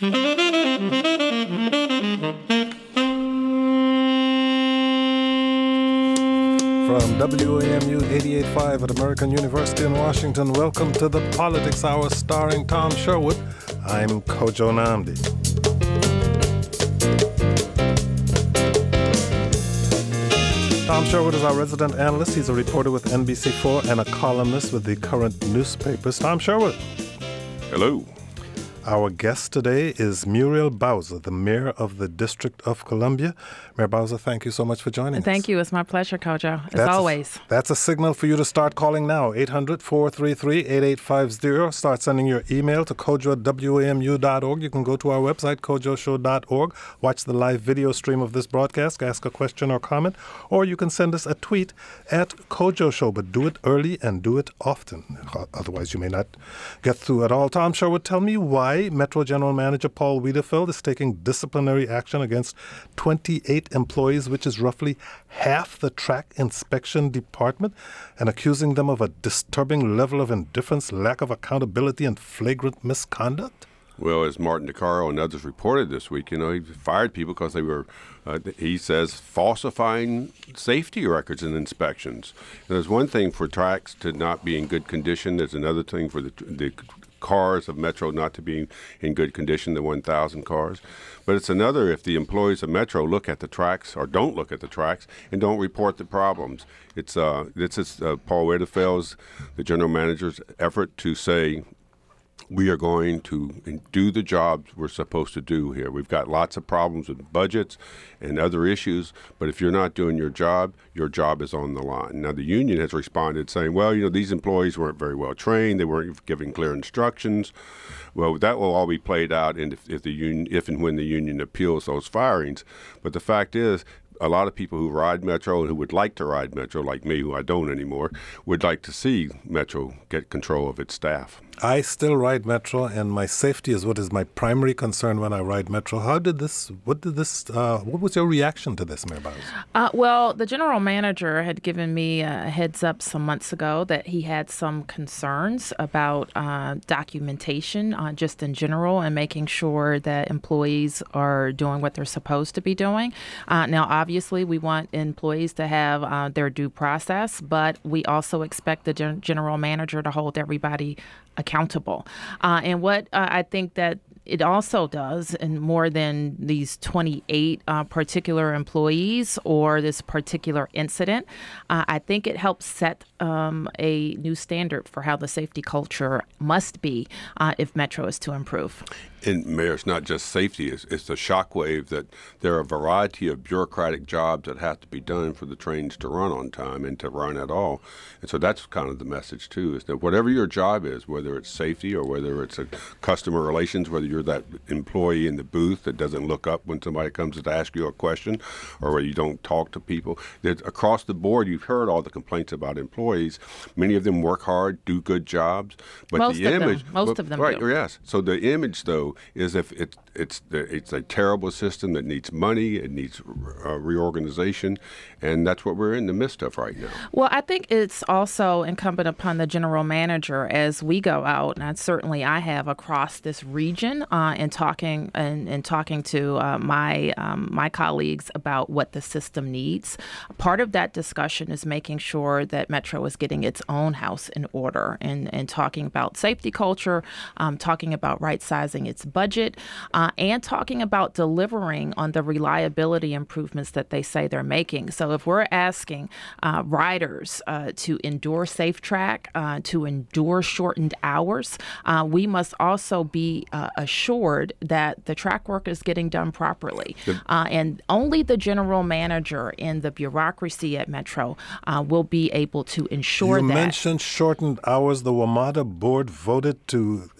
From WAMU 88.5 at American University in Washington, welcome to the Politics Hour starring Tom Sherwood. I'm Kojo Nnamdi. Tom Sherwood is our resident analyst. He's a reporter with NBC4 and a columnist with the current newspapers. Tom Sherwood. Hello. Our guest today is Muriel Bowser, the mayor of the District of Columbia. Mayor Bowser, thank you so much for joining thank us. Thank you. It's my pleasure, Kojo, as that's always. A, that's a signal for you to start calling now. 800 433 8850. Start sending your email to kojo at wamu.org. You can go to our website, kojoshow.org, watch the live video stream of this broadcast, ask a question or comment, or you can send us a tweet at Kojo Show. But do it early and do it often. Otherwise, you may not get through at all. Tom Sherwood, tell me why Metro General Manager Paul Wiedefeld is taking disciplinary action against 28 employees, which is roughly half the track inspection department, and accusing them of a disturbing level of indifference, lack of accountability, and flagrant misconduct? Well, as Martin Di Caro and others reported this week, you know, he fired people because they were, uh, he says, falsifying safety records and inspections. And there's one thing for tracks to not be in good condition. There's another thing for the, the cars of Metro not to be in good condition, the 1,000 cars. But it's another if the employees of Metro look at the tracks or don't look at the tracks and don't report the problems. It's uh, this is uh, Paul Wiedefeld's, the general manager's effort to say we are going to do the jobs we're supposed to do here. We've got lots of problems with budgets and other issues, but if you're not doing your job, your job is on the line. Now, the union has responded saying, well, you know, these employees weren't very well trained, they weren't giving clear instructions. Well, that will all be played out if, if the union, if and when the union appeals those firings. But the fact is, a lot of people who ride Metro and who would like to ride Metro, like me, who I don't anymore, would like to see Metro get control of its staff. I still ride Metro, and my safety is what is my primary concern when I ride Metro. How did this? What did this? Uh, what was your reaction to this, Mayor? Uh, well, the general manager had given me a heads up some months ago that he had some concerns about uh, documentation, uh, just in general, and making sure that employees are doing what they're supposed to be doing. Uh, now, obviously, we want employees to have uh, their due process, but we also expect the gen- general manager to hold everybody accountable. Uh, and what uh, I think that it also does, and more than these 28 uh, particular employees or this particular incident, uh, I think it helps set um, a new standard for how the safety culture must be uh, if Metro is to improve. And Mayor, it's not just safety; it's, it's the shockwave that there are a variety of bureaucratic jobs that have to be done for the trains to run on time and to run at all. And so that's kind of the message too: is that whatever your job is, whether it's safety or whether it's a customer relations, whether you're that employee in the booth that doesn't look up when somebody comes to ask you a question, or where you don't talk to people, that across the board, you've heard all the complaints about employees. Many of them work hard, do good jobs, but most the of image, them, most but, of them, right? do. Yes. So the image, though is if it, it's it's a terrible system that needs money, it needs uh, reorganization, and that's what we're in the midst of right now. Well, I think it's also incumbent upon the general manager as we go out, and certainly I have across this region, uh, and talking and, talking to uh, my um, my colleagues about what the system needs. Part of that discussion is making sure that Metro is getting its own house in order, and and talking about safety culture, um, talking about right sizing its budget, uh, and talking about delivering on the reliability improvements that they say they're making. So if we're asking uh, riders uh, to endure SafeTrack, uh, to endure shortened hours, uh, we must also be uh, assured that the track work is getting done properly. Uh, and only the general manager in the bureaucracy at Metro will be able to ensure you that. You mentioned shortened hours. The WMATA board voted to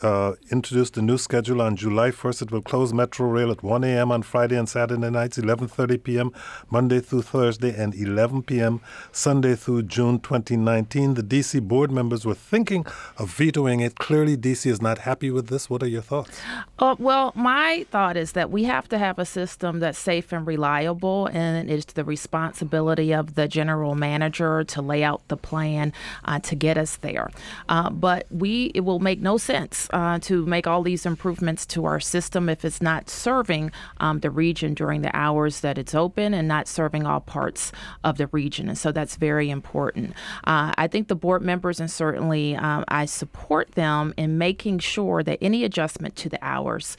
introduce the new schedule on July 1st. It will close Metro Rail at 1 a.m. on Friday and Saturday nights, 11:30 p.m. Monday through Thursday, and 11 p.m. Sunday through June 2019. The DC board members were thinking of vetoing it. Clearly, DC is not happy with this. What are your thoughts? Uh, well, my thought is that we have to have a system that's safe and reliable, and it's the responsibility of the general manager to lay out the plan uh, to get us there. Uh, but we, it will make no sense uh, to make all these improvements to our system if it's not serving um, the region during the hours that it's open and not serving all parts of the region. And so that's very important. Uh, I think the board members, and certainly um, I support them in making sure that any adjustment to the hours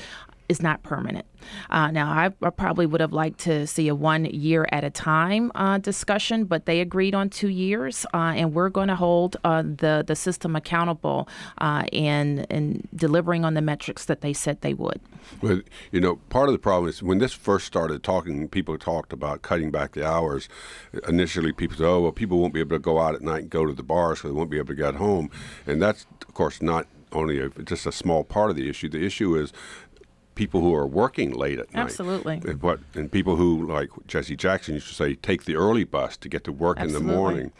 is not permanent. Uh, now, I, I, probably would have liked to see a one year at a time uh, discussion, but they agreed on two years, uh, and we're going to hold uh, the the system accountable uh, in in delivering on the metrics that they said they would. But you know, part of the problem is when this first started talking, people talked about cutting back the hours. Initially, people said, "Oh, well, people won't be able to go out at night and go to the bars, so they won't be able to get home," and that's of course not only a, just a small part of the issue. The issue is people who are working late at night. Absolutely. And what and people who like Jesse Jackson used to say take the early bus to get to work Absolutely. in the morning.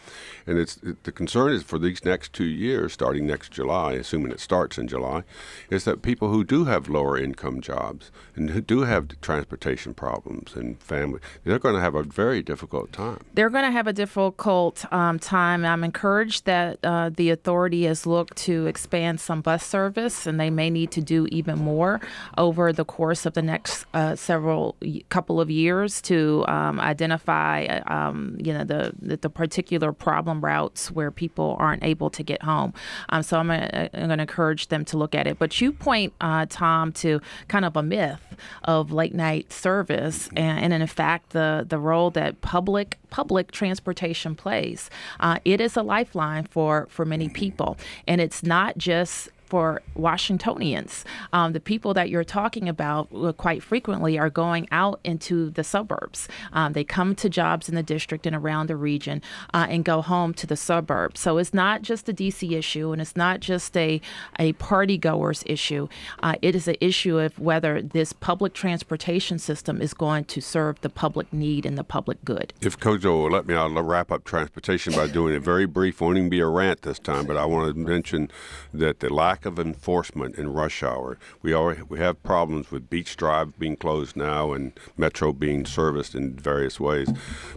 And it's it, the concern is for these next 2 years starting next July, assuming it starts in July, is that people who do have lower income jobs and who do have transportation problems and family, they're going to have a very difficult time. They're going to have a difficult um, time. I'm encouraged that uh, the authority has looked to expand some bus service and they may need to do even more over the course of the next uh, several couple of years to um, identify, um, you know, the, the, the particular problem routes where people aren't able to get home. Um, so I'm going to encourage them to look at it. But you point, uh, Tom, to kind of a myth of late night service, and, and in fact, the the role that public public transportation plays. Uh, it is a lifeline for for many people, and it's not just for Washingtonians. Um, the people that you're talking about uh, quite frequently are going out into the suburbs. Um, they come to jobs in the district and around the region uh, and go home to the suburbs. So it's not just a DC issue and it's not just a, a party goers issue. Uh, it is an issue of whether this public transportation system is going to serve the public need and the public good. If Kojo will let me, I'll wrap up transportation by doing it very brief. Won't even be a rant this time, but I want to mention that the lack lack of enforcement in rush hour. We already we have problems with Beach Drive being closed now and Metro being serviced in various ways.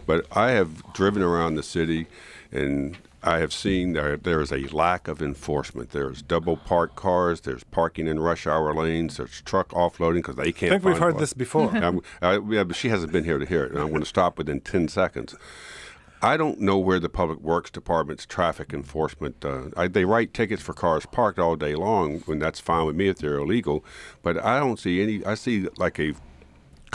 But I have driven around the city and I have seen there there is a lack of enforcement. There's double parked cars. There's parking in rush hour lanes. There's truck offloading because they can't. I think we've heard this before. I, yeah, but she hasn't been here to hear it, and I'm going to stop within ten seconds. I don't know where the Public Works Department's traffic enforcement. Uh, I, they write tickets for cars parked all day long, when that's fine with me if they're illegal. But I don't see any. I see like a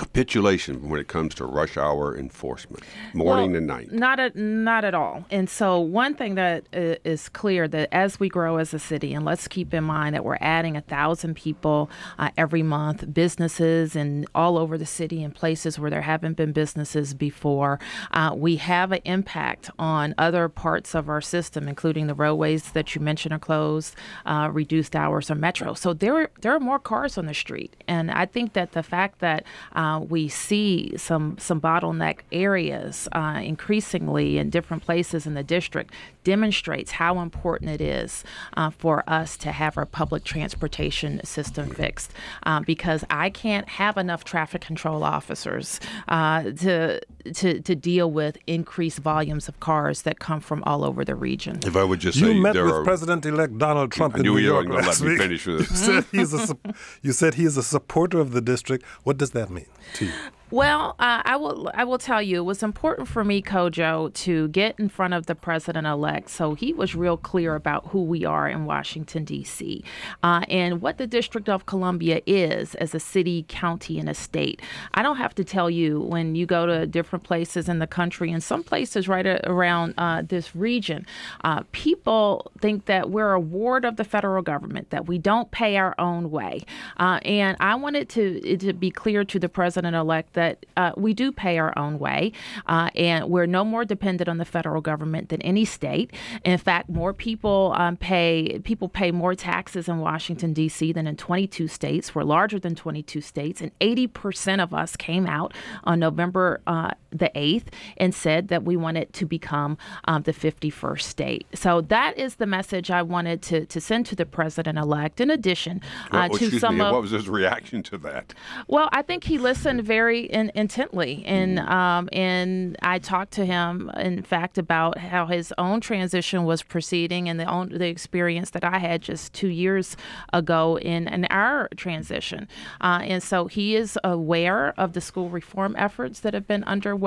capitulation when it comes to rush hour enforcement, morning well, and night. Not at not at all. And so one thing that is clear that as we grow as a city, and let's keep in mind that we're adding a thousand people uh, every month, businesses and all over the city in places where there haven't been businesses before. Uh, we have an impact on other parts of our system, including the roadways that you mentioned are closed, uh, reduced hours on metro. So there there are more cars on the street, and I think that the fact that uh, uh, we see some some bottleneck areas uh, increasingly in different places in the district demonstrates how important it is uh, for us to have our public transportation system fixed uh, because I can't have enough traffic control officers uh, to, to to deal with increased volumes of cars that come from all over the region. If I would just you say met with are, President-elect Donald Trump in New York last week. you said he's a you said he is a supporter of the district. What does that mean to you? Well, uh, I will. I will tell you, it was important for me, Kojo, to get in front of the president-elect, so he was real clear about who we are in Washington D.C. Uh, and what the District of Columbia is as a city, county, and a state. I don't have to tell you when you go to different places in the country, and some places right around uh, this region, uh, people think that we're a ward of the federal government, that we don't pay our own way. Uh, and I wanted to to be clear to the president-elect that uh, we do pay our own way, uh, and we're no more dependent on the federal government than any state. In fact, more people um, pay people pay more taxes in Washington D.C. than in 22 states. We're larger than 22 states, and 80 percent of us came out on November uh, the 8th and said that we wanted to become um, the 51st state. So that is the message I wanted to, to send to the president elect. In addition well, uh, to some me, of what was his reaction to that? Well, I think he listened very in, intently, and Mm-hmm. um, and I talked to him, in fact, about how his own transition was proceeding and the own the experience that I had just two years ago in, in our transition, uh, and so he is aware of the school reform efforts that have been underway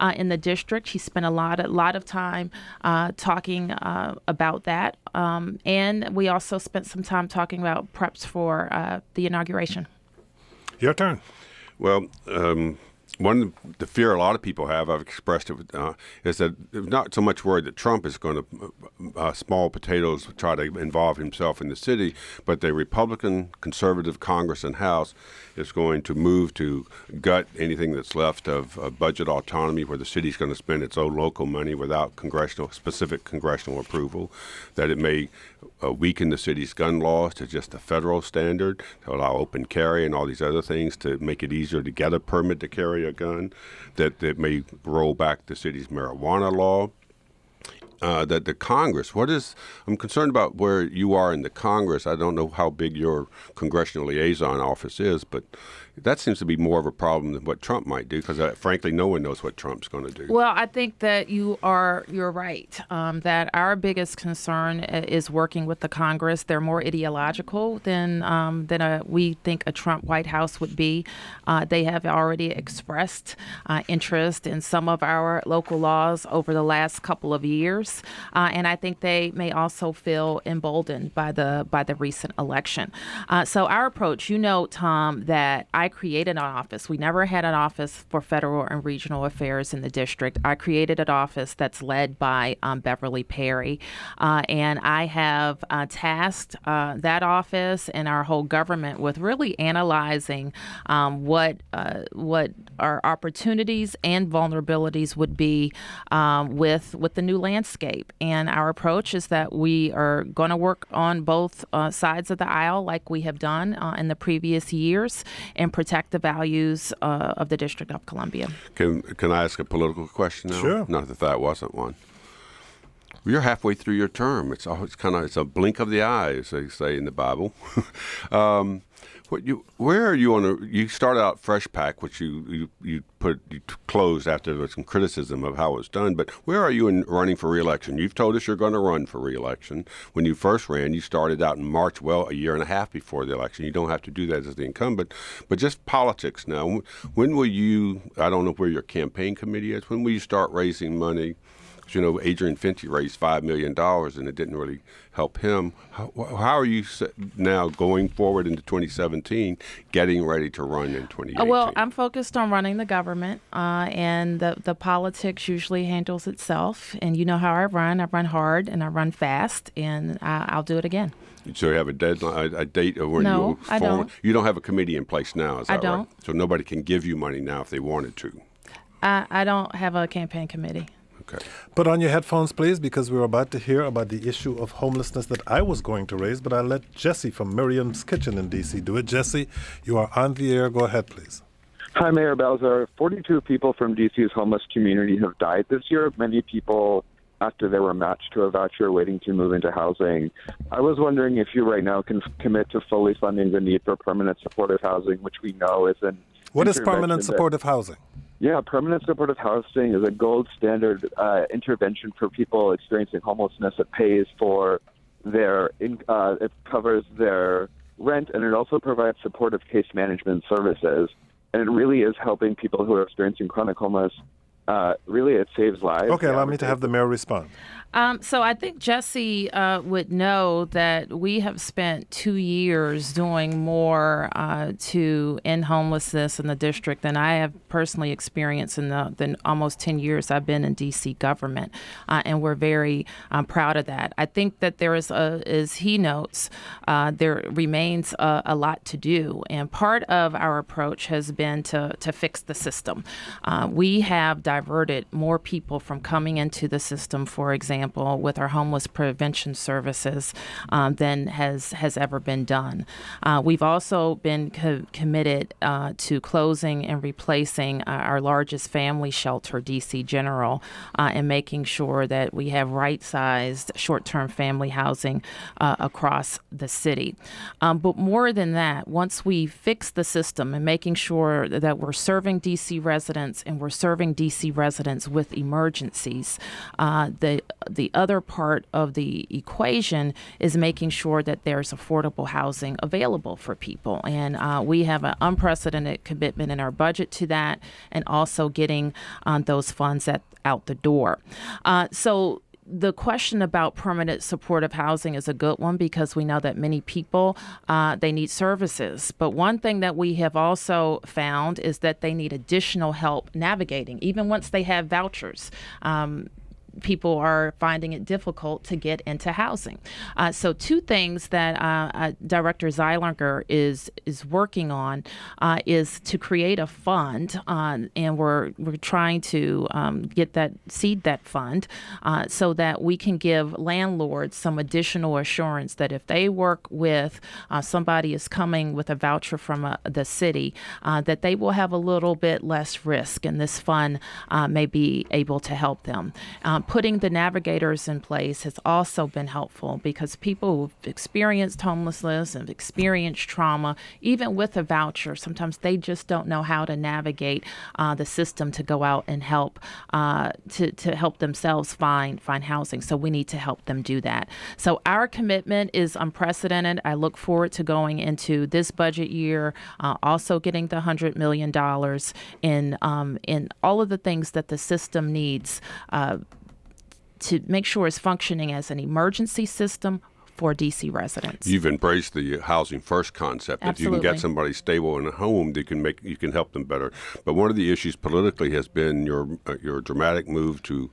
uh, in the district. He spent a lot a lot of time uh, talking uh, about that, um, and we also spent some time talking about preps for uh, the inauguration. Your turn. Well, um, one of the fear a lot of people have, I've expressed it, uh, is that not so much worried that Trump is going to, uh, small potatoes, try to involve himself in the city, but the Republican conservative Congress and House is going to move to gut anything that's left of, of budget autonomy, where the city's going to spend its own local money without congressional specific congressional approval. That it may uh, weaken the city's gun laws to just a federal standard to allow open carry and all these other things to make it easier to get a permit to carry a gun. That it may roll back the city's marijuana law uh, that the Congress, what is, I'm concerned about where you are in the Congress. I don't know how big your congressional liaison office is, but that seems to be more of a problem than what Trump might do because, uh, frankly, no one knows what Trump's going to do. Well, I think that you are you're right. Um, that our biggest concern uh, is working with the Congress. They're more ideological than um, than a, we think a Trump White House would be. Uh, they have already expressed uh, interest in some of our local laws over the last couple of years, uh, and I think they may also feel emboldened by the by the recent election. Uh, so our approach, you know, Tom, that I created an office. We never had an office for federal and regional affairs in the district. I created an office that's led by um, Beverly Perry, uh, and I have uh, tasked uh, that office and our whole government with really analyzing um, what uh, what our opportunities and vulnerabilities would be um, with with the new landscape. And our approach is that we are going to work on both uh, sides of the aisle, like we have done uh, in the previous years, and protect the values uh, of the District of Columbia. Can can I ask a political question now? Sure. Not that that wasn't one. You're halfway through your term. It's always kind of it's a blink of the eye, as they say in the Bible. um, what you where are you on a? You started out FreshPAC, which you you, you put you closed after there was some criticism of how it was done. But where are you in running for reelection? You've told us you're going to run for reelection. When you first ran, you started out in March, well, a year and a half before the election. You don't have to do that as the incumbent, but just politics now. When will you? I don't know where your campaign committee is. When will you start raising money? You know, Adrian Fenty raised $5 million and it didn't really help him. How, how are you now going forward into 2017, getting ready to run in 2018? Uh, well, I'm focused on running the government, uh, and the, the politics usually handles itself. And you know how I run. I run hard and I run fast, and I, I'll do it again. So you have a deadline, a date of when No, you I don't. You don't have a committee in place now, is I that right? don't. So nobody can give you money now if they wanted to. I, I don't have a campaign committee. Okay. Put on your headphones, please, because we're about to hear about the issue of homelessness that I was going to raise, but I'll let Jesse from Miriam's Kitchen in D.C. do it. Jesse, you are on the air. Go ahead, please. Hi, Mayor Bowser. 42 people from DC's homeless community have died this year. Many people after they were matched to a voucher waiting to move into housing. I was wondering if you right now can f- commit to fully funding the need for permanent supportive housing, which we know is an What is permanent supportive housing? Yeah, permanent supportive housing is a gold standard uh, intervention for people experiencing homelessness. It pays for their, uh, it covers their rent, and it also provides supportive case management services. And it really is helping people who are experiencing chronic homeless. Uh, really, it saves lives. Okay, allow me to have the mayor respond. Um, so I think Jesse uh, would know that we have spent two years doing more uh, to end homelessness in the district than I have personally experienced in the, the almost 10 years I've been in D.C. government. Uh, and we're very um, proud of that. I think that there is, a, as he notes, uh, there remains a, a lot to do. And part of our approach has been to, to fix the system. Uh, we have diverted more people from coming into the system, for example, with our homeless prevention services um, than has, has ever been done. Uh, we've also been co- committed uh, to closing and replacing uh, our largest family shelter, DC General, uh, and making sure that we have right sized short term family housing uh, across the city. Um, but more than that, once we fix the system and making sure that we're serving DC residents and we're serving DC residents with emergencies, uh, the the other part of the equation is making sure that there's affordable housing available for people, and uh, we have an unprecedented commitment in our budget to that, and also getting uh, those funds at, out the door. Uh, so the question about permanent supportive housing is a good one because we know that many people uh, they need services. But one thing that we have also found is that they need additional help navigating even once they have vouchers. Um, people are finding it difficult to get into housing. Uh, so, two things that uh, uh, Director Zeilinger is is working on uh, is to create a fund, uh, and we're we're trying to um, get that seed that fund uh, so that we can give landlords some additional assurance that if they work with somebody is coming with a voucher from the city, that they will have a little bit less risk, and this fund may be able to help them. Um, putting the navigators in place has also been helpful because people who've experienced homelessness and experienced trauma, even with a voucher, sometimes they just don't know how to navigate uh, the system to go out and help uh, to, to help themselves find find housing. So we need to help them do that. So our commitment is unprecedented. I look forward to going into this budget year, uh, also getting the hundred million dollars in um, in all of the things that the system needs uh, to make sure it's functioning as an emergency system for DC residents. You've embraced the housing first concept. Absolutely. If you can get somebody stable in a home, you can make you can help them better. But one of the issues politically has been your uh, your dramatic move to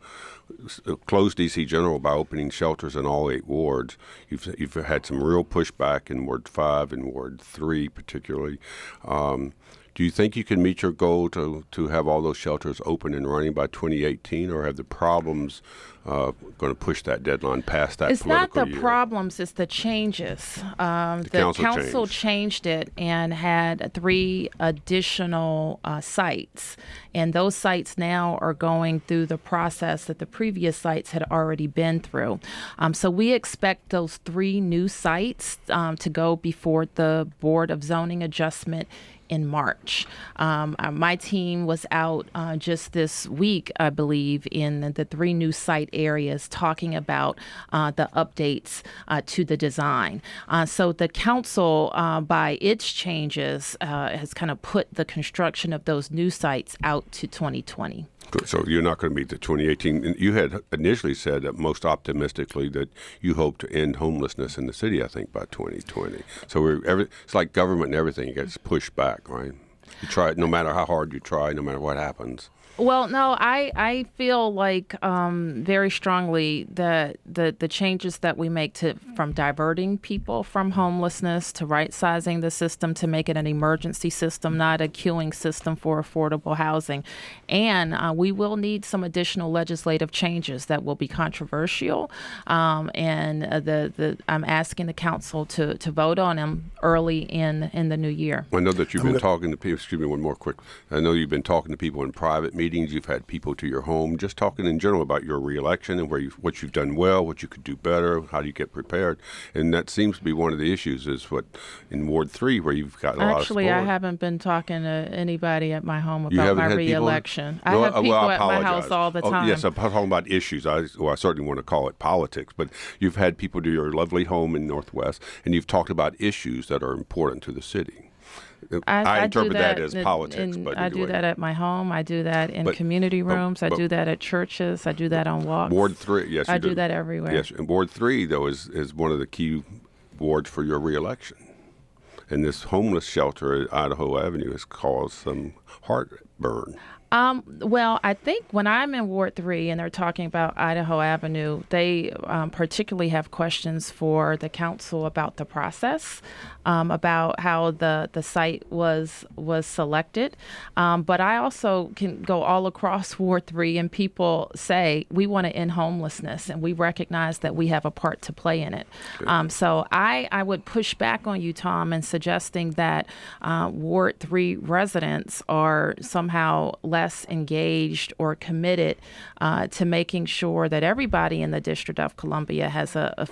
uh, close DC General by opening shelters in all eight wards. You've you've had some real pushback in Ward Five and Ward Three, particularly. Um, do you think you can meet your goal to, to have all those shelters open and running by 2018, or have the problems uh, going to push that deadline past that? It's not the year? problems; it's the changes. Um, the, the, council, council changed. changed. it and had three additional uh, sites, and those sites now are going through the process that the previous sites had already been through. Um, so we expect those three new sites um, to go before the Board of Zoning Adjustment in March. Um, uh, my team was out uh, just this week, I believe, in the three new site areas talking about uh, the updates uh, to the design. Uh, so the council, uh, by its changes, has kind of put the construction of those new sites out to 2020. So you're not going to meet the 2018. You had initially said that most optimistically that you hope to end homelessness in the city. I think by 2020. So we're every, it's like government and everything gets pushed back, right? You try no matter how hard you try, no matter what happens. Well, no, I, I feel like um, very strongly that the, the changes that we make to from diverting people from homelessness to right sizing the system to make it an emergency system, not a queuing system for affordable housing. And uh, we will need some additional legislative changes that will be controversial. Um, and uh, the, the I'm asking the council to, to vote on them early in, in the new year. I know that you've been talking to people. Excuse me, one more quick. I know you've been talking to people in private meetings meetings, you've had people to your home, just talking in general about your reelection and where you, what you've done well, what you could do better, how do you get prepared, and that seems to be one of the issues. Is what in Ward Three where you've got a Actually, lot of Actually, I haven't been talking to anybody at my home about my reelection. I have people well, I at my house all the oh, time. yes, I'm talking about issues. I, well, I certainly want to call it politics, but you've had people to your lovely home in Northwest, and you've talked about issues that are important to the city. I, I, I interpret that, that, as in, politics. In, but I do that at my home. I do that in But- community but- rooms. I do that at churches. I do that on walks. Ward three, yes, you I do that everywhere. Yes, and Ward three though is is one of the key wards for your reelection, and this homeless shelter at Idaho Avenue has caused some heart burn? Um, well, I think when I'm in Ward 3 and they're talking about Idaho Avenue, they um, particularly have questions for the council about the process, um, about how the, the site was was selected. Um, but I also can go all across Ward 3 and people say, we want to end homelessness and we recognize that we have a part to play in it. Um, so I, I would push back on you, Tom, in suggesting that uh, Ward 3 residents are somehow less less engaged or committed uh, to making sure that everybody in the District of Columbia has a, a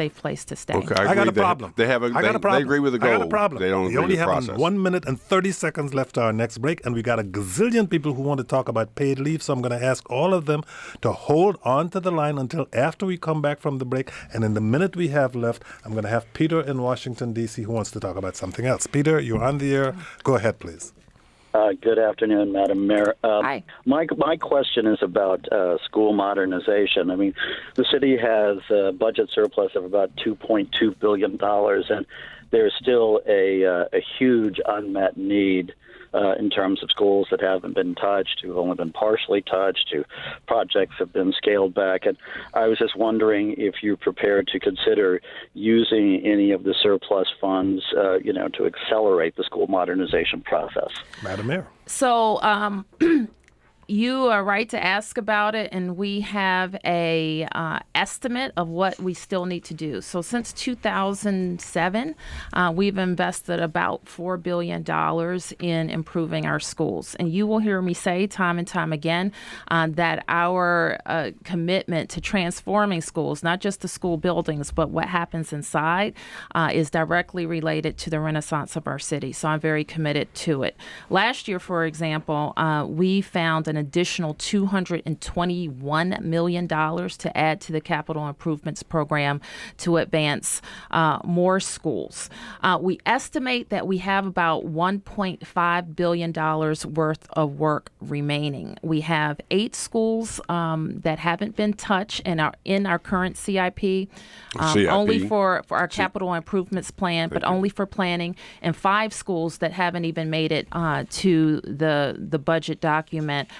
safe place to stay. Okay, I got a problem. They have a, I they, got a problem. they agree with the goal. I got a problem. They don't we agree only with have process. one minute and 30 seconds left to our next break, and we got a gazillion people who want to talk about paid leave. So I'm going to ask all of them to hold on to the line until after we come back from the break. And in the minute we have left, I'm going to have Peter in Washington, D.C., who wants to talk about something else. Peter, you're on the air. Go ahead, please. Uh, good afternoon, Madam Mayor. Uh, Hi. My my question is about uh, school modernization. I mean, the city has a budget surplus of about 2.2 billion dollars, and there's still a uh, a huge unmet need. Uh, in terms of schools that haven't been touched, who've only been partially touched, who projects have been scaled back. And I was just wondering if you're prepared to consider using any of the surplus funds, uh, you know, to accelerate the school modernization process. Madam Mayor. So, um, you are right to ask about it, and we have a uh, estimate of what we still need to do. So, since 2007, uh, we've invested about four billion dollars in improving our schools, and you will hear me say time and time again uh, that our uh, commitment to transforming schools, not just the school buildings, but what happens inside, uh, is directly related to the renaissance of our city. So, I'm very committed to it. Last year, for example, uh, we found an additional $221 million to add to the capital improvements program to advance uh, more schools. Uh, we estimate that we have about $1.5 billion worth of work remaining. We have eight schools um, that haven't been touched and are in our current CIP, um, CIP. only for, for our capital improvements plan, but only for planning, and five schools that haven't even made it uh, to the the budget document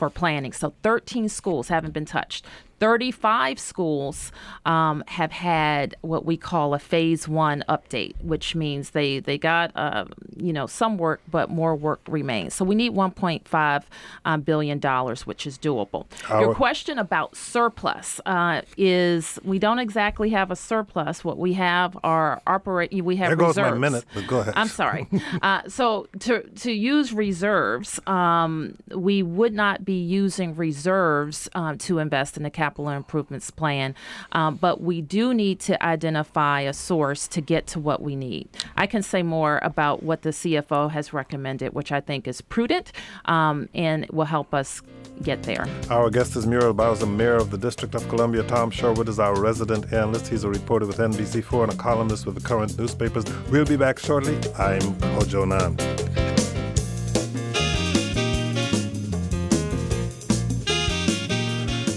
for planning. So 13 schools haven't been touched. 35 schools um, have had what we call a phase one update, which means they they got uh, you know some work, but more work remains. So we need 1.5 uh, billion dollars, which is doable. Your question about surplus uh, is we don't exactly have a surplus. What we have are operate. We have There goes my reserves. minute, but go ahead. I'm sorry. uh, so to to use reserves, um, we would not be using reserves um, to invest in the capital improvements plan, um, but we do need to identify a source to get to what we need. I can say more about what the CFO has recommended, which I think is prudent um, and will help us get there. Our guest is Muriel Bowser, Mayor of the District of Columbia. Tom Sherwood is our resident analyst. He's a reporter with NBC4 and a columnist with the current newspapers. We'll be back shortly. I'm Kojo Nnamdi.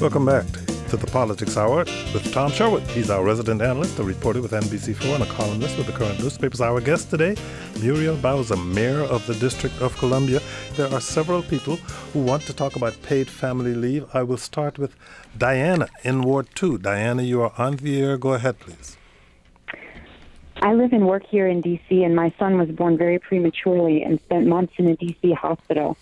Welcome back to the Politics Hour with Tom Sherwood. He's our resident analyst, a reporter with NBC4, and a columnist with the current newspapers. Our guest today, Muriel Bowser, Mayor of the District of Columbia. There are several people who want to talk about paid family leave. I will start with Diana in Ward 2. Diana, you are on the air. Go ahead, please. I live and work here in D.C., and my son was born very prematurely and spent months in a D.C. hospital.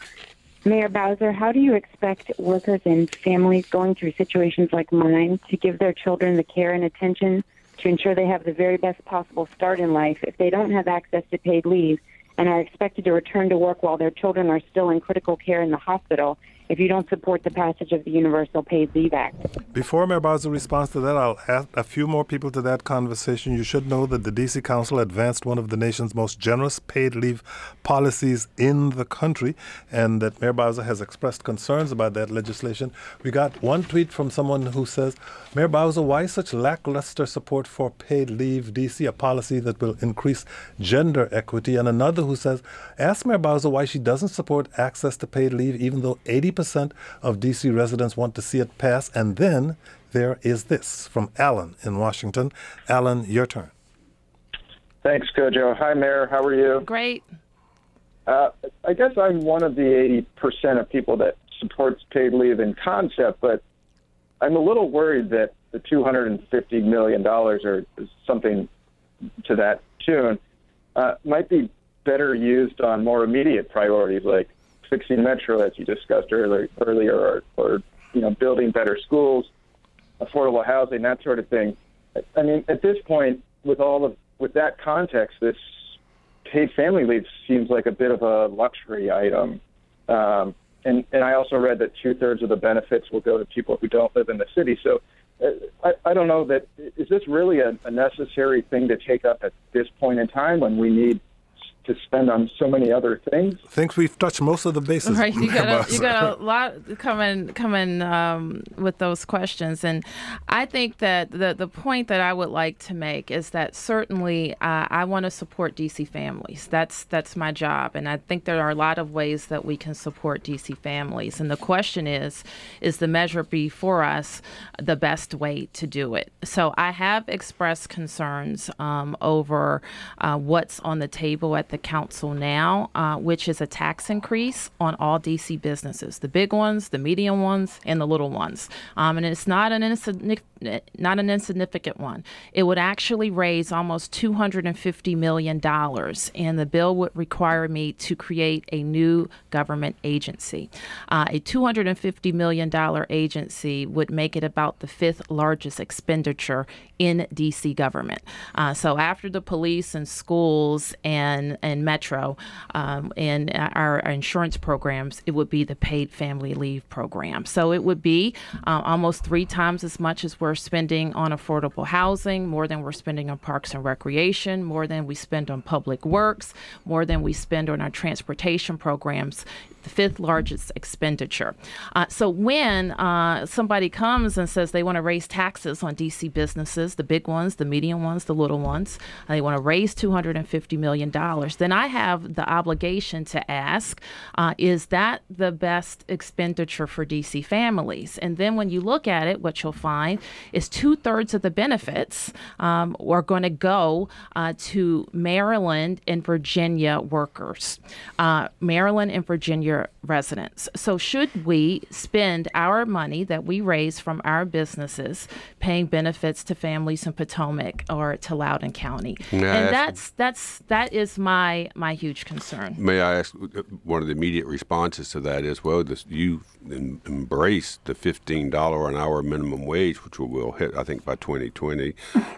Mayor Bowser, how do you expect workers and families going through situations like mine to give their children the care and attention to ensure they have the very best possible start in life if they don't have access to paid leave and are expected to return to work while their children are still in critical care in the hospital if you don't support the passage of the Universal Paid Leave Act? Before Mayor Bowser responds to that, I'll add a few more people to that conversation. You should know that the D.C. Council advanced one of the nation's most generous paid leave policies in the country, and that Mayor Bowser has expressed concerns about that legislation. We got one tweet from someone who says, Mayor Bowser, why such lackluster support for paid leave, D.C., a policy that will increase gender equity? And another who says, ask Mayor Bowser why she doesn't support access to paid leave, even though 80% of D.C. residents want to see it pass. And then there is this from Alan in Washington. Alan, your turn. Thanks, Kojo. Hi, Mayor. How are you? Great. Uh, I guess I'm one of the 80% of people that supports paid leave in concept, but I'm a little worried that the $250 million or something to that tune uh, might be better used on more immediate priorities like fixing Metro, as you discussed earlier, earlier or, or you know, building better schools, affordable housing, that sort of thing. I mean, at this point, with all of with that context, this paid family leave seems like a bit of a luxury item. Um, and and I also read that two thirds of the benefits will go to people who don't live in the city. So uh, I, I don't know that is this really a, a necessary thing to take up at this point in time when we need to spend on so many other things. I think we've touched most of the bases. Right, you got a, you got a lot coming coming um, with those questions, and I think that the the point that I would like to make is that certainly uh, I want to support DC families. That's that's my job, and I think there are a lot of ways that we can support DC families. And the question is, is the measure before us the best way to do it? So I have expressed concerns um, over uh, what's on the table at the council now, uh, which is a tax increase on all DC businesses, the big ones, the medium ones, and the little ones. Um, and it's not an insignificant not an insignificant one. It would actually raise almost $250 million, and the bill would require me to create a new government agency. Uh, a $250 million agency would make it about the fifth largest expenditure in DC government. Uh, so after the police and schools and, and Metro um, and our, our, insurance programs, it would be the paid family leave program. So it would be uh, almost three times as much as we're spending on affordable housing, more than we're spending on parks and recreation, more than we spend on public works, more than we spend on our transportation programs the fifth largest expenditure. Uh, so when uh, somebody comes and says they want to raise taxes on DC businesses, the big ones, the medium ones, the little ones, they want to raise $250 million, then I have the obligation to ask, uh, is that the best expenditure for DC families? And then when you look at it, what you'll find is two thirds of the benefits um, are going to go uh, to Maryland and Virginia workers. Uh, Maryland and Virginia your residents. So, should we spend our money that we raise from our businesses paying benefits to families in Potomac or to Loudoun County? and that's that's that is my my huge concern. May I ask? Uh, one of the immediate responses to that is, well, this, you embrace the fifteen dollar an hour minimum wage, which will hit, I think, by 2020,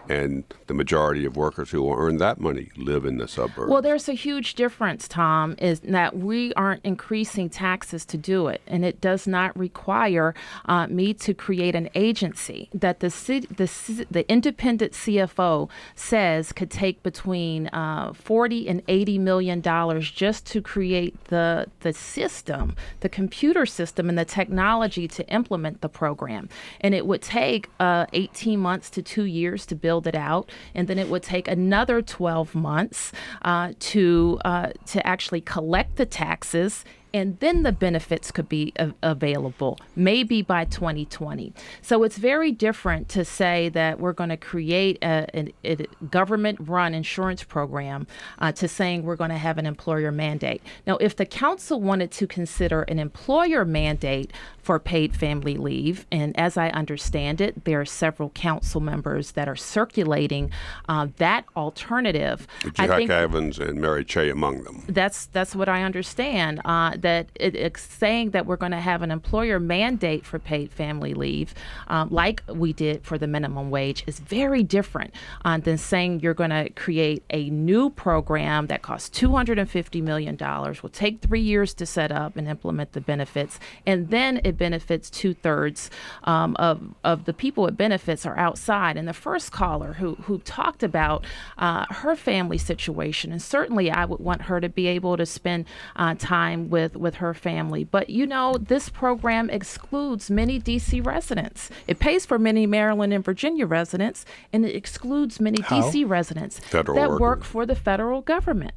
and the majority of workers who will earn that money live in the suburbs. Well, there's a huge difference, Tom, is that we aren't increasing taxes to do it, and it does not require uh, me to create an agency that the the the independent CFO says could take between uh, 40 and 80 million dollars just to create the the system, the computer system, and the technology to implement the program. And it would take uh, 18 months to two years to build it out, and then it would take another 12 months uh, to uh, to actually collect the taxes and then the benefits could be a- available, maybe by 2020. So it's very different to say that we're going to create a, a, a government run insurance program uh, to saying we're going to have an employer mandate. Now, if the council wanted to consider an employer mandate for paid family leave, and as I understand it, there are several council members that are circulating uh, that alternative. Jack Evans and Mary Cheh among them. That's that's what I understand. Uh, that it, it's saying that we're going to have an employer mandate for paid family leave, um, like we did for the minimum wage, is very different uh, than saying you're going to create a new program that costs $250 million, will take three years to set up and implement the benefits, and then it benefits two thirds um, of, of the people it benefits are outside. And the first caller who, who talked about uh, her family situation, and certainly I would want her to be able to spend uh, time with with her family. But you know, this program excludes many DC residents. It pays for many Maryland and Virginia residents, and it excludes many How? DC residents federal that workers. work for the federal government.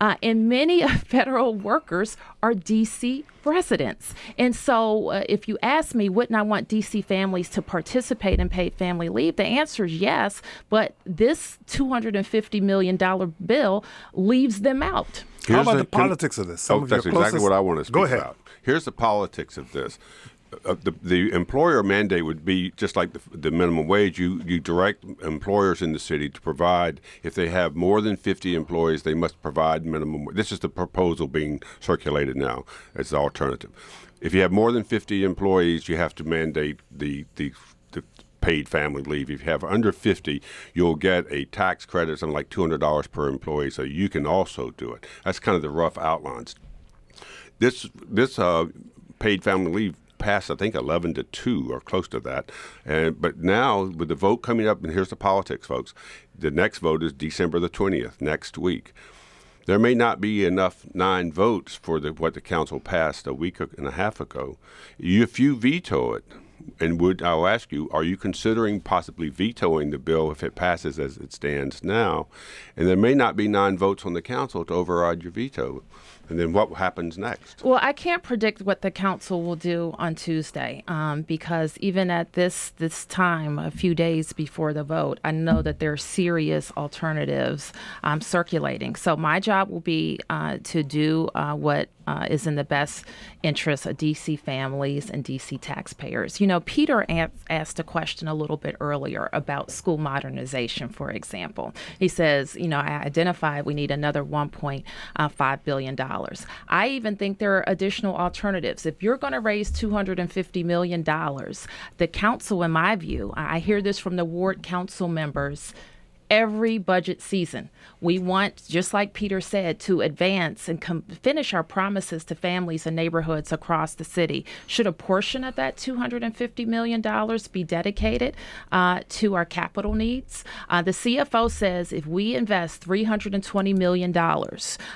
Uh, and many of federal workers are DC residents. And so, uh, if you ask me, wouldn't I want DC families to participate in paid family leave? The answer is yes, but this $250 million bill leaves them out. How about the, con- politics of this? Some oh, that's exactly what I want to speak Go ahead. about. Here's the politics of this. Uh, the, the employer mandate would be just like the, the minimum wage. You you direct employers in the city to provide if they have more than 50 employees, they must provide minimum. This is the proposal being circulated now as the alternative. If you have more than 50 employees, you have to mandate the the, the paid family leave. If you have under 50, you'll get a tax credit, something like $200 per employee, so you can also do it. That's kind of the rough outlines this this uh, paid family leave passed, I think, eleven to two or close to that. And but now with the vote coming up, and here's the politics, folks. The next vote is December the twentieth, next week. There may not be enough nine votes for the, what the council passed a week and a half ago. If you veto it, and would I'll ask you, are you considering possibly vetoing the bill if it passes as it stands now? And there may not be nine votes on the council to override your veto. And then what happens next? Well, I can't predict what the council will do on Tuesday um, because even at this this time, a few days before the vote, I know that there are serious alternatives um, circulating. So my job will be uh, to do uh, what uh, is in the best interest of DC families and DC taxpayers. You know, Peter asked a question a little bit earlier about school modernization, for example. He says, you know, I identified we need another $1.5 billion. I even think there are additional alternatives. If you're going to raise $250 million, the council, in my view, I hear this from the ward council members every budget season. We want, just like Peter said, to advance and com- finish our promises to families and neighborhoods across the city. Should a portion of that $250 million be dedicated uh, to our capital needs? Uh, the CFO says if we invest $320 million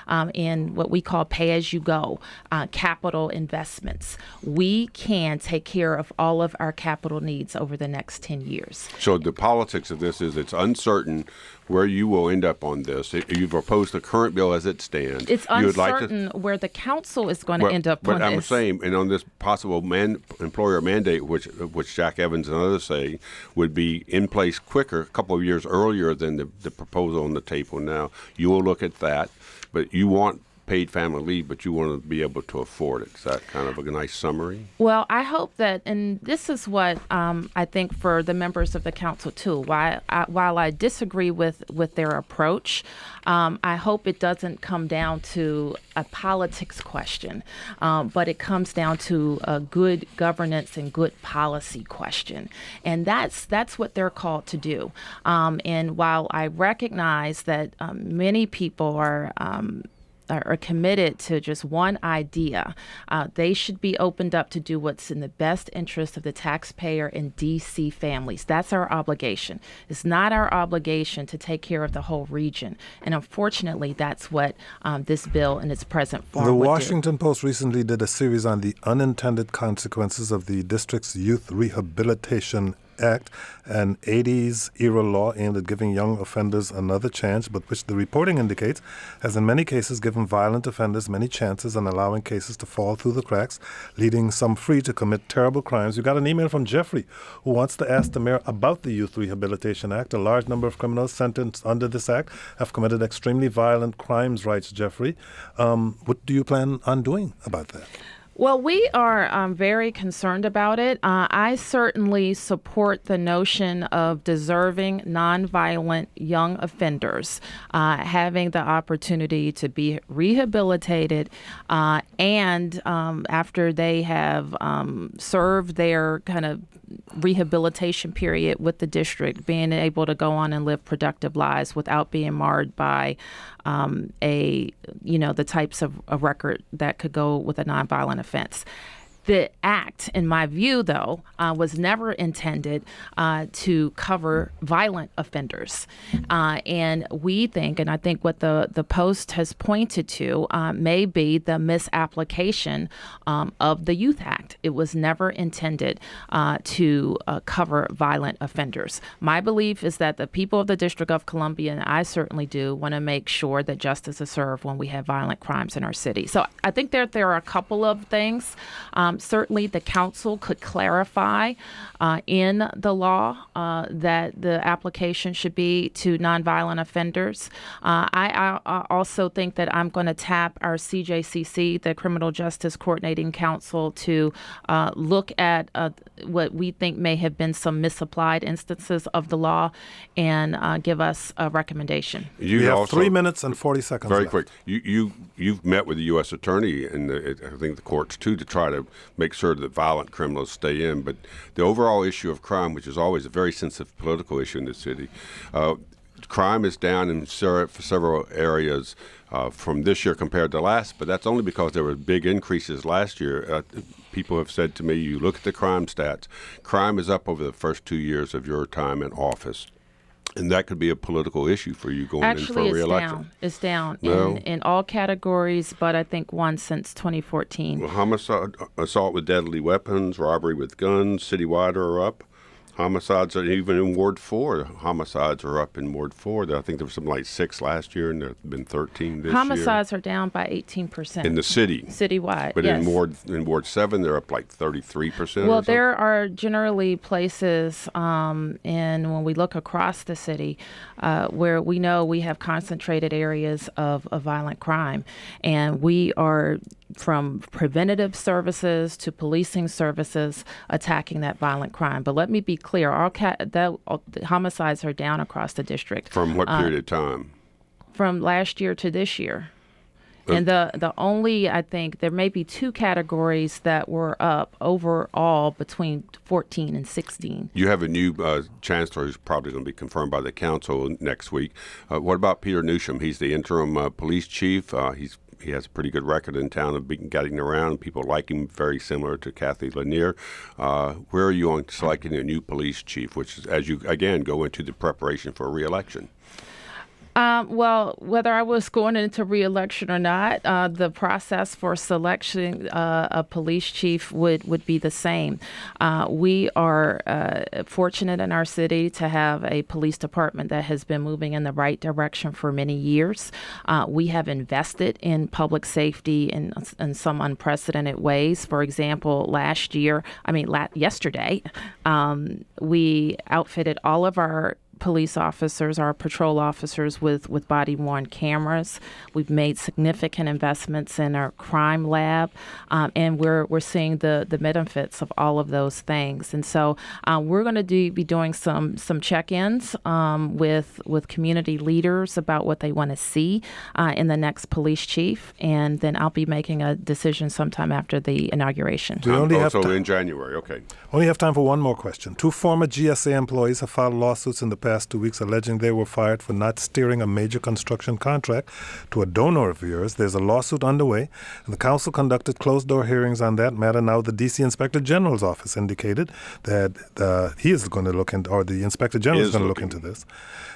um, in what we call pay as you go uh, capital investments, we can take care of all of our capital needs over the next 10 years. So the politics of this is it's uncertain where you will end up on this. You've opposed the current bill as it stands. It's You would like to- uncertain where the council is going to Well, end up but I'm this. saying, and on this possible man, employer mandate, which which Jack Evans and others say would be in place quicker, a couple of years earlier than the, the proposal on the table now. You will look at that, but you want paid family leave, but you want to be able to afford it. Is that kind of a nice summary? Well, I hope that, and this is what um, I think for the members of the council too. While I, while I disagree with with their approach, um, I hope it doesn't come down to a politics question, um, but it comes down to a good governance and good policy question, and that's that's what they're called to do. Um, and while I recognize that um, many people are um, are are committed to just one idea, uh, they should be opened up to do what's in the best interest of the taxpayer and DC families. That's our obligation. It's not our obligation to take care of the whole region. And unfortunately, that's what um, this bill in its present form The would do. Washington Post recently did a series on the unintended consequences of the district's Youth Rehabilitation Act, an 80s era law aimed at giving young offenders another chance, but which the reporting indicates has in many cases given violent offenders many chances and allowing cases to fall through the cracks, leading some free to commit terrible crimes. We got an email from Jeffrey who wants to ask the mayor about the Youth Rehabilitation Act. A large number of criminals sentenced under this act have committed extremely violent crimes, writes Jeffrey. Um, what do you plan on doing about that? Well, we are um, very concerned about it. Uh, I certainly support the notion of deserving nonviolent young offenders uh, having the opportunity to be rehabilitated uh, and um, after they have um, served their kind of rehabilitation period with the district, being able to go on and live productive lives without being marred by um, a, you know, the types of a record that could go with a nonviolent offense. The act, in my view, though, uh, was never intended uh, to cover violent offenders. Uh, and we think, and I think what the, the Post has pointed to, uh, may be the misapplication um, of the Youth Act. It was never intended uh, to uh, cover violent offenders. My belief is that the people of the District of Columbia, and I certainly do, want to make sure that justice is served when we have violent crimes in our city. So I think that there are a couple of things. Um, Um, certainly, the council could clarify uh, in the law uh, that the application should be to nonviolent offenders. Uh, I, I, also think that I'm going to tap our CJCC, the Criminal Justice Coordinating Council, to uh, look at uh, what we think may have been some misapplied instances of the law and uh, give us a recommendation. You we have also, three minutes and 40 seconds. Very left. quick. You, you, you've met with the U.S. Attorney and I think the courts too to try to make sure that violent criminals stay in. But the overall issue of crime, which is always a very sensitive political issue in the city, uh, crime is down in several areas uh, from this year compared to last, but that's only because there were big increases last year. Uh, people have said to me, you look at the crime stats, crime is up over the first two years of your time in office. And that could be a political issue for you going Actually, in for re-election. It's down. It's down no. in, in all categories, but I think one since 2014. Well, homicide, assault with deadly weapons, robbery with guns, citywide are up homicides are even in Ward Four. Homicides are up in Ward Four. I think there was something like six last year, and there have been thirteen this homicides year. are down by eighteen percent in the city, citywide. But yes. in Ward in Ward Seven, they're up like thirty three percent. Well, there are generally places, um, and when we look across the city, uh, where we know we have concentrated areas of, of violent crime, and we are from preventative services to policing services attacking that violent crime. But let me be clear: our cat, the, the homicides are down across the district. From what uh, period uh, of time? From last year to this year. Uh, and the the only I think there may be two categories that were up overall between 14 and 16. You have a new uh, chancellor who's probably going to be confirmed by the council next week. Uh, what about Peter Newsham? He's the interim uh, police chief. Uh, he's he has a pretty good record in town of being, getting around. People like him, very similar to Cathy Lanier. Uh, where are you on selecting a new police chief, which is, as you again go into the preparation for reelection? Um, well, whether I was going into reelection or not, uh, the process for selection uh, a police chief would, would be the same. Uh, we are uh, fortunate in our city to have a police department that has been moving in the right direction for many years. Uh, we have invested in public safety in, in some unprecedented ways. For example, last year, I mean, la- yesterday, um, we outfitted all of our police officers, our patrol officers, with, with body worn cameras. We've made significant investments in our crime lab, um, and we're, we're seeing the, the benefits of all of those things. And so uh, we're going to do, be doing some, some check ins um, with, with community leaders about what they want to see uh, in the next police chief, and then I'll be making a decision sometime after the inauguration. We only have to- in January, okay. Only have time for one more question. Two former GSA employees have filed lawsuits in the past past two weeks alleging they were fired for not steering a major construction contract to a donor of yours. There's a lawsuit underway, and the council conducted closed door hearings on that matter. Now, the D.C. Inspector General's office indicated that uh, he is going to look into, or the Inspector General is, is going to look into this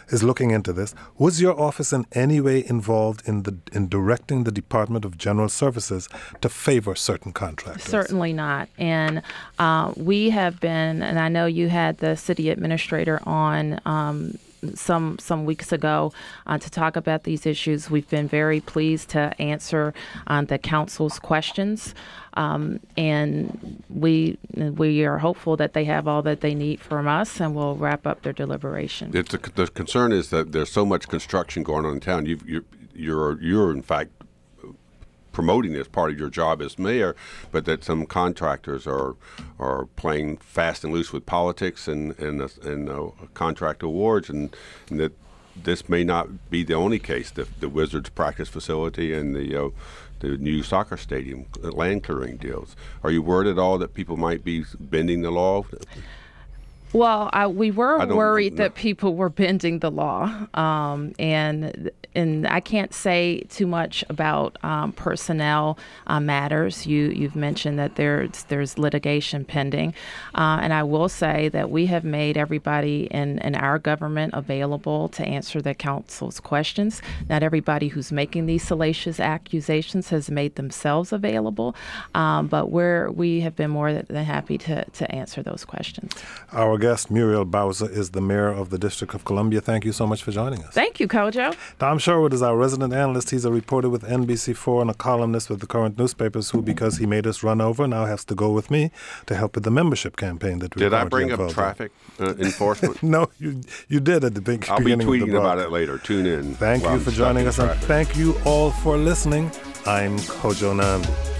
is looking into this. Was your office in any way involved in the in directing the Department of General Services to favor certain contractors? Certainly not. And uh, we have been, and I know you had the city administrator on. Um, some some weeks ago uh, to talk about these issues. We've been very pleased to answer uh, the council's questions. Um, and we we are hopeful that they have all that they need from us, and we'll wrap up their deliberation. A, the concern is that there's so much construction going on in town. you you're, you're you're in fact promoting as part of your job as mayor, but that some contractors are are playing fast and loose with politics and and uh, and uh, contract awards, and, and, that this may not be the only case. The, the Wizards practice facility and the uh, the new soccer stadium land clearing deals. Are you worried at all that people might be bending the law? Well, I, we were worried that people were bending the law, um, and and I can't say too much about um, personnel uh, matters. You you've mentioned that there's there's litigation pending, uh, and I will say that we have made everybody in in our government available to answer the council's questions. Not everybody who's making these salacious accusations has made themselves available, um, but we're we have been more than happy to to answer those questions. Our guest, Muriel Bowser, is the mayor of the District of Columbia. Thank you so much for joining us. Thank you, Kojo. Tom Sherwood is our resident analyst. He's a reporter with NBC4 and a columnist with the current newspapers who, because he made us run over, now has to go with me to help with the membership campaign that we Did I currently bring up involved in. traffic uh, enforcement? No, you you did at the big I'll be beginning of the tweeting about it later. Tune in. Thank while you I'm for joining in us, and thank you all for listening. I'm Kojo Nnamdi.